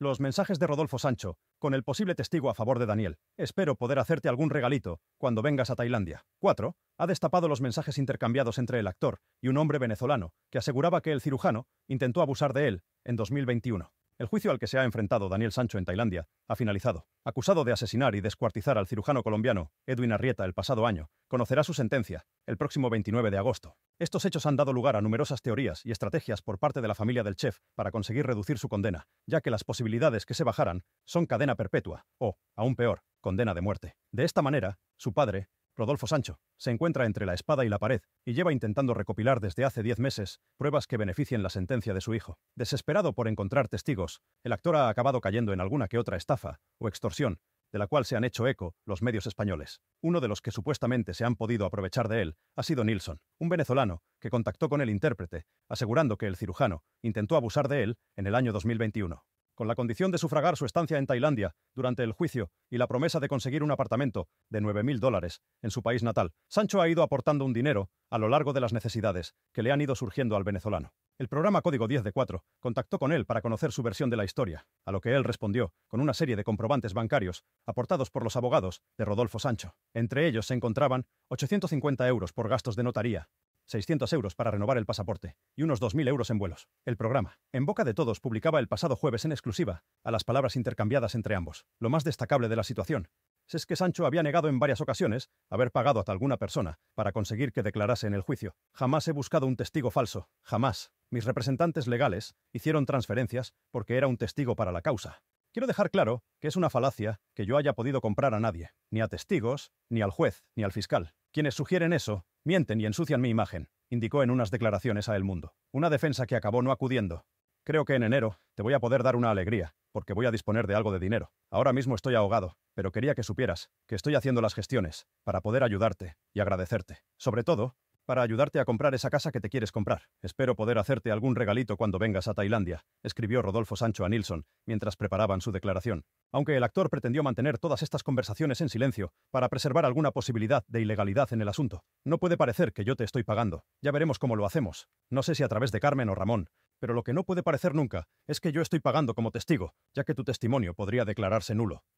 Los mensajes de Rodolfo Sancho, con el posible testigo a favor de Daniel. Espero poder hacerte algún regalito cuando vengas a Tailandia. 4. Ha destapado los mensajes intercambiados entre el actor y un hombre venezolano que aseguraba que el cirujano intentó abusar de él en 2021. El juicio al que se ha enfrentado Daniel Sancho en Tailandia ha finalizado. Acusado de asesinar y descuartizar al cirujano colombiano Edwin Arrieta el pasado año, conocerá su sentencia el próximo 29 de agosto. Estos hechos han dado lugar a numerosas teorías y estrategias por parte de la familia del chef para conseguir reducir su condena, ya que las posibilidades que se bajaran son cadena perpetua o, aún peor, condena de muerte. De esta manera, su padre, Rodolfo Sancho, se encuentra entre la espada y la pared y lleva intentando recopilar desde hace diez meses pruebas que beneficien la sentencia de su hijo. Desesperado por encontrar testigos, el actor ha acabado cayendo en alguna que otra estafa o extorsión, de la cual se han hecho eco los medios españoles. Uno de los que supuestamente se han podido aprovechar de él ha sido Nilsson, un venezolano que contactó con el intérprete, asegurando que el cirujano intentó abusar de él en el año 2021 con la condición de sufragar su estancia en Tailandia durante el juicio y la promesa de conseguir un apartamento de 9.000 dólares en su país natal, Sancho ha ido aportando un dinero a lo largo de las necesidades que le han ido surgiendo al venezolano. El programa Código 10 de 4 contactó con él para conocer su versión de la historia, a lo que él respondió con una serie de comprobantes bancarios aportados por los abogados de Rodolfo Sancho. Entre ellos se encontraban 850 euros por gastos de notaría, 600 euros para renovar el pasaporte y unos 2.000 euros en vuelos. El programa, en boca de todos, publicaba el pasado jueves en exclusiva a las palabras intercambiadas entre ambos. Lo más destacable de la situación es que Sancho había negado en varias ocasiones haber pagado a alguna persona para conseguir que declarase en el juicio. Jamás he buscado un testigo falso, jamás. Mis representantes legales hicieron transferencias porque era un testigo para la causa. Quiero dejar claro que es una falacia que yo haya podido comprar a nadie, ni a testigos, ni al juez, ni al fiscal. Quienes sugieren eso Mienten y ensucian mi imagen, indicó en unas declaraciones a El Mundo. Una defensa que acabó no acudiendo. Creo que en enero te voy a poder dar una alegría, porque voy a disponer de algo de dinero. Ahora mismo estoy ahogado, pero quería que supieras que estoy haciendo las gestiones para poder ayudarte y agradecerte. Sobre todo, para ayudarte a comprar esa casa que te quieres comprar. Espero poder hacerte algún regalito cuando vengas a Tailandia, escribió Rodolfo Sancho a Nilsson mientras preparaban su declaración. Aunque el actor pretendió mantener todas estas conversaciones en silencio para preservar alguna posibilidad de ilegalidad en el asunto, no puede parecer que yo te estoy pagando. Ya veremos cómo lo hacemos. No sé si a través de Carmen o Ramón, pero lo que no puede parecer nunca es que yo estoy pagando como testigo, ya que tu testimonio podría declararse nulo.